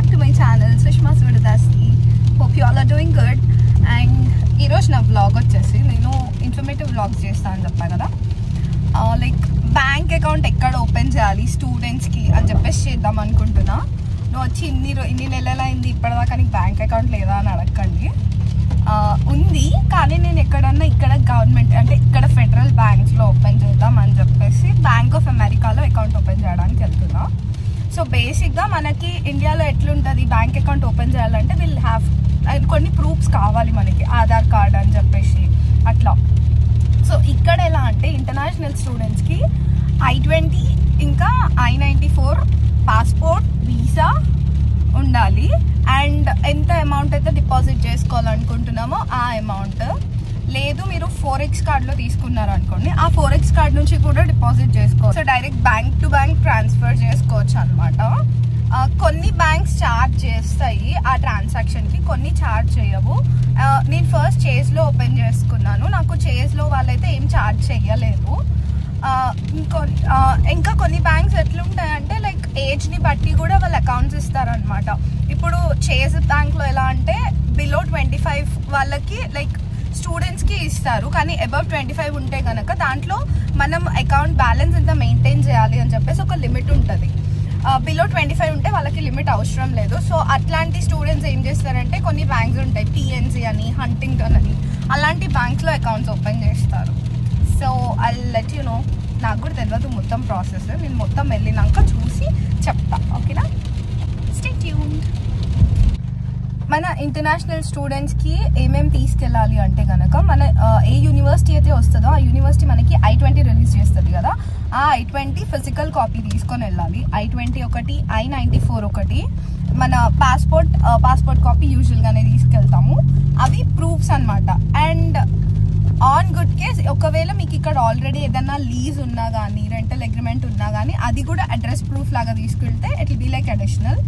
Back to my channel Sushma Sudadasi hope you all are doing good and ఈరోజు నా blog వచ్చేసి నేను informative blog చేస్తాను అని చెప్పాను కదా లైక్ బ్యాంక్ అకౌంట్ ఎక్కడ ఓపెన్ చేయాలి స్టూడెంట్స్కి అని చెప్పేసి చేద్దాం అనుకుంటున్నా. నువ్వు వచ్చి ఇన్ని రో- ఇన్ని నెలలు అయింది ఇప్పటిదాకా నీకు బ్యాంక్ అకౌంట్ లేదా అని అడగండి ఉంది కానీ నేను ఎక్కడన్నా ఇక్కడ గవర్నమెంట్ అంటే ఇక్కడ ఫెడరల్ బ్యాంక్స్లో ఓపెన్ చేద్దాం అని చెప్పేసి బ్యాంక్ ఆఫ్ అమెరికాలో అకౌంట్ ఓపెన్ చేయడానికి వెళ్తున్నా. సో బేసిక్గా మనకి ఇండియాలో ఎట్లుంటుంది? బ్యాంక్ అకౌంట్ ఓపెన్ చేయాలంటే విల్ హ్యావ్ కొన్ని ప్రూఫ్స్ కావాలి మనకి. ఆధార్ కార్డ్ అని చెప్పేసి. అట్లా. సో ఇక్కడ ఎలా అంటే ఇంటర్నేషనల్ స్టూడెంట్స్కి ఐ ట్వంటీ ఇంకా I ninety four passport visa ఉండాలి. అండ్ ఎంత అమౌంట్ అయితే డిపాజిట్ చేసుకోవాలనుకుంటున్నామో ఆ అమౌంట్ లేదు మీరు ఫోర్ ఎక్స్ కార్డ్లో తీసుకున్నారు అనుకోండి ఆ ఫోర్ ఎక్స్ కార్డ్ నుంచి కూడా డిపాజిట్ చేసుకోవచ్చు so direct bank bank transfer చేసుకోవచ్చు అనమాట కొన్ని బ్యాంక్స్ ఛార్జ్ చేస్తాయి. ఆ ట్రాన్సాక్షన్కి కొన్ని ఛార్జ్ చేయవు. నేను ఫస్ట్ చేజ్లో ఓపెన్ చేసుకున్నాను. నాకు చేజ్లో వాళ్ళైతే ఏం ఛార్జ్ చేయలేదు ఇంకో ఇంకా కొన్ని బ్యాంక్స్ ఎట్లుంటాయంటే లైక్ ఏజ్ని బట్టి కూడా వాళ్ళు అకౌంట్స్ ఇస్తారనమాట ఇప్పుడు చేజ్ బ్యాంక్లో ఎలా అంటే బిలో ట్వంటీ ఫైవ్ వాళ్ళకి లైక్ స్టూడెంట్స్కి ఇస్తారు కానీ అబౌవ్ ట్వంటీ ఫైవ్ ఉంటే కనుక దాంట్లో మనం అకౌంట్ బ్యాలెన్స్ ఎంత మెయింటైన్ చేయాలి అని చెప్పేసి ఒక లిమిట్ ఉంటుంది. బిలో ట్వంటీ ఫైవ్ ఉంటే వాళ్ళకి లిమిట్ అవసరం లేదు. సో అట్లాంటి స్టూడెంట్స్ ఏం చేస్తారంటే కొన్ని బ్యాంక్స్ ఉంటాయి పిఎన్సీ అని హంటింగ్టన్ అని అలాంటి బ్యాంక్స్లో అకౌంట్స్ ఓపెన్ చేస్తారు. So I let you know నాకు కూడా తెలియదు మొత్తం ప్రాసెస్ నేను మొత్తం వెళ్ళినాక చూసి చెప్తా. ఓకేనా స్టే ట్యూన్ మన ఇంటర్నేషనల్ స్టూడెంట్స్కి ఏమేమి తీసుకెళ్ళాలి అంటే కనుక మన ఏ యూనివర్సిటీ అయితే వస్తుందో ఆ యూనివర్సిటీ మనకి ఐ ట్వంటీ రిలీజ్ చేస్తుంది కదా. ఆ ఐ ట్వంటీ ఫిజికల్ కాపీ తీసుకొని వెళ్ళాలి. ఐ ట్వంటీ ఒకటి ఐ నైంటీ ఫోర్ ఒకటి. మన పాస్పోర్ట్ పాస్పోర్ట్ కాపీ యూజువల్గానే తీసుకెళ్తాము. అవి ప్రూఫ్స్ అన్నమాట. అండ్ ఆన్ గుడ్ కేస్ ఒకవేళ మీకు ఇక్కడ ఆల్రెడీ ఏదైనా లీజ్ ఉన్నా కానీ రెంటల్ అగ్రిమెంట్ ఉన్నా కానీ అది కూడా అడ్రస్ ప్రూఫ్ లాగా తీసుకెళ్తే it be like additional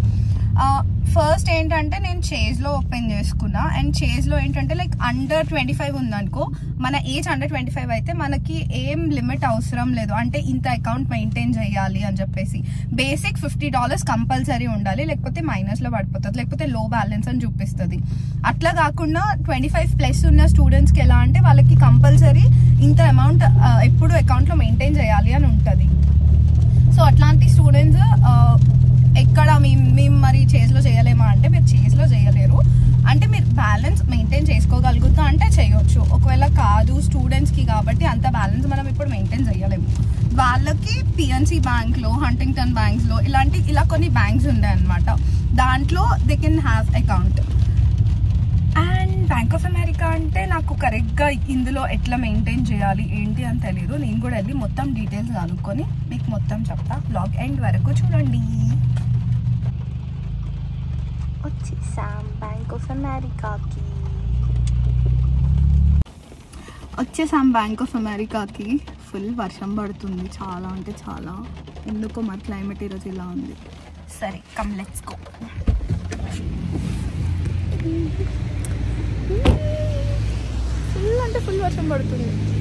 first ఏంటంటే నేను చేజ్లో ఓపెన్ చేసుకున్నా. అండ్ చేజ్లో ఏంటంటే లైక్ అండర్ ట్వంటీ ఫైవ్ ఉందనుకో మన ఏజ్ అండర్ ట్వంటీ ఫైవ్ అయితే మనకి ఏం లిమిట్ అవసరం లేదు. అంటే ఇంత అకౌంట్ మెయింటైన్ చేయాలి అని చెప్పేసి. బేసిక్ ఫిఫ్టీ డాలర్స్ కంపల్సరీ ఉండాలి లేకపోతే మైనస్లో పడిపోతుంది లేకపోతే లో బ్యాలెన్స్ అని చూపిస్తుంది. అట్లా కాకుండా ట్వంటీ ఫైవ్ ప్లస్ ఉన్న స్టూడెంట్స్కి ఎలా అంటే వాళ్ళకి కంపల్సరీ ఇంత అమౌంట్ ఎప్పుడు అకౌంట్లో మెయింటైన్ చేయాలి అని ఉంటుంది. సో అట్లాంటి స్టూడెంట్స్ ఎక్కడ మేము మేము మరి చేజ్లో చేయలేమా అంటే మీరు చేజ్లో చేయలేరు. అంటే మీరు బ్యాలెన్స్ మెయింటైన్ చేసుకోగలుగుతా అంటే చేయొచ్చు. ఒకవేళ కాదు స్టూడెంట్స్కి కాబట్టి అంత బ్యాలెన్స్ మనం ఇప్పుడు మెయింటైన్ చేయలేము. వాళ్ళకి పిఎన్సి బ్యాంక్లో హంటింగ్టన్ బ్యాంక్స్లో ఇలాంటి ఇలా కొన్ని బ్యాంక్స్ ఉన్నాయి అనమాట దాంట్లో they can have account bank of America అంటే నాకు కరెక్ట్గా ఇందులో ఎట్లా మెయింటైన్ చేయాలి ఏంటి అని తెలియదు నేను కూడా వెళ్ళి మొత్తం డీటెయిల్స్ కనుక్కొని మీకు మొత్తం చెప్తా. బ్లాగ్ ఎండ్ వరకు చూడండి. వచ్చేసాం బ్యాంక్ ఆఫ్ అమెరికాకి వచ్చేసాం బ్యాంక్ ఆఫ్ అమెరికాకి ఫుల్ వర్షం పడుతుంది. చాలా అంటే చాలా. ఎందుకో మరి క్లైమేట్ ఈరోజు ఇలా ఉంది. సరే కమ్ లెట్స్ గో ఫుల్ అంటే ఫుల్ వర్షం పడుతుంది నేను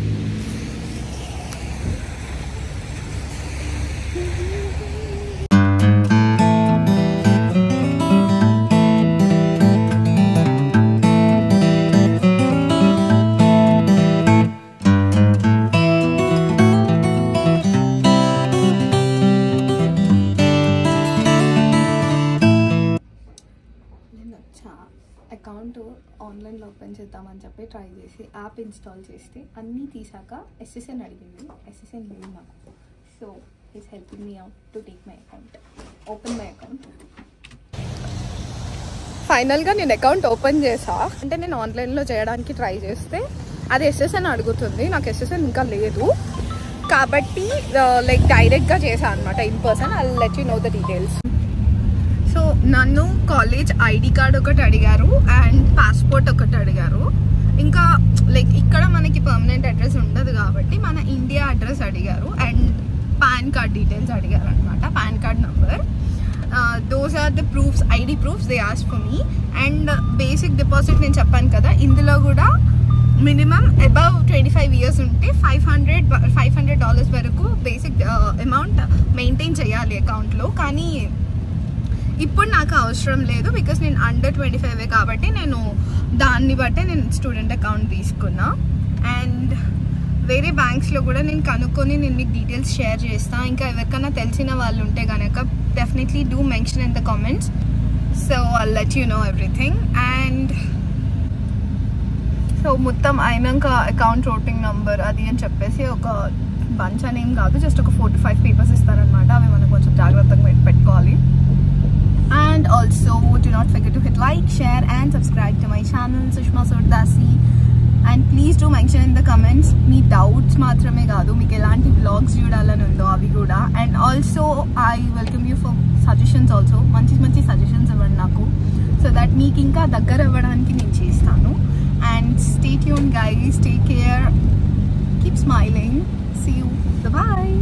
ఓపెన్ చేద్దామని చెప్పి ట్రై చేసి యాప్ ఇన్స్టాల్ చేస్తే అన్నీ తీసాక ఎస్ఎస్ఎన్ అడిగింది. ఎస్ఎస్ఎన్ లేదు నాకు so is helping me out to take my account open my account ఫైనల్గా నేను అకౌంట్ ఓపెన్ చేసా. అంటే నేను ఆన్లైన్లో చేయడానికి ట్రై చేస్తే అది ఎస్ఎస్ఎన్ అడుగుతుంది. నాకు ఎస్ఎస్ఎన్ ఇంకా లేదు. కాబట్టి లైక్ డైరెక్ట్గా చేశాను అనమాట in person I let you know the details నన్ను కాలేజ్ ఐడి కార్డ్ ఒకటి అడిగారు అండ్ పాస్పోర్ట్ ఒకటి అడిగారు. ఇంకా లైక్ ఇక్కడ మనకి పర్మనెంట్ అడ్రస్ ఉండదు కాబట్టి మన ఇండియా అడ్రస్ అడిగారు అండ్ పాన్ కార్డ్ డీటెయిల్స్ అడిగారు అనమాట PAN card number those are the proofs ID proofs they ask for me and basic deposit నేను చెప్పాను కదా ఇందులో కూడా minimum above twenty five years ఉంటే five hundred five hundred dollars వరకు బేసిక్ అమౌంట్ మెయింటైన్ చేయాలి అకౌంట్లో కానీ ఇప్పుడు నాకు అవసరం లేదు బికాస్ నేను అండర్ ట్వంటీ ఫైవ్ కాబట్టి నేను దాన్ని బట్టే నేను స్టూడెంట్ అకౌంట్ తీసుకున్నా. అండ్ వేరే బ్యాంక్స్లో కూడా నేను కనుక్కొని నేను మీకు డీటెయిల్స్ షేర్ చేస్తాను ఇంకా ఎవరికైనా తెలిసిన వాళ్ళు ఉంటే కనుక definitely do mention in the comments so I let you know everything and so మొత్తం అయినాక అకౌంట్ రోటింగ్ నంబర్ అది అని చెప్పేసి ఒక బంచ్ అని కాదు జస్ట్ ఒక ఫోర్ టు ఫైవ్ పేపర్స్ ఇస్తారనమాట అవి మనం కొంచెం జాగ్రత్తగా పెట్- పెట్టుకోవాలి and also do not forget to hit like share and subscribe to my channel Sushma Sordasi and please do mention in the comments me doubts మాత్రమే కాదు మీకు ఎలాంటి బ్లాగ్స్ చూడాలని ఉందో అవి కూడా. And also I welcome you for suggestions also మంచి మంచి సజెషన్స్ ఇవ్వండి నాకు. సో దట్ మీకు ఇంకా దగ్గర అవ్వడానికి నేను చేస్తాను. And stay tune guys take care keep smiling see you bye